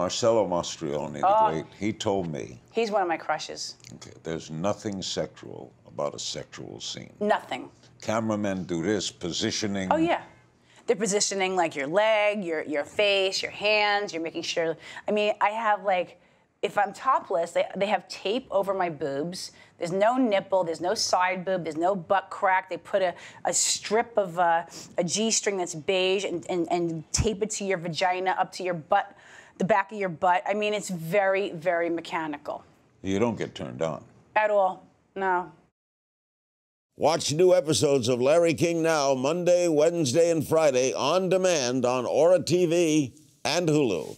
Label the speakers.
Speaker 1: Marcello Mastroianni, the
Speaker 2: Oh.
Speaker 1: great, he told me,
Speaker 2: He's one of my crushes.
Speaker 1: okay, there's nothing sexual about a sexual scene.
Speaker 2: Nothing.
Speaker 1: Cameramen do this, positioning.
Speaker 2: Oh yeah. They're positioning like your leg, your your face, your hands. You're making sure. I mean, I have like, if I'm topless, they, they have tape over my boobs. There's no nipple. There's no side boob. There's no butt crack. They put a, a strip of uh, a G string that's beige and, and and tape it to your vagina up to your butt, the back of your butt. I mean, it's very very mechanical.
Speaker 1: You don't get turned on.
Speaker 2: At all. No.
Speaker 3: Watch new episodes of Larry King Now Monday, Wednesday, and Friday on demand on Ora TV and Hulu.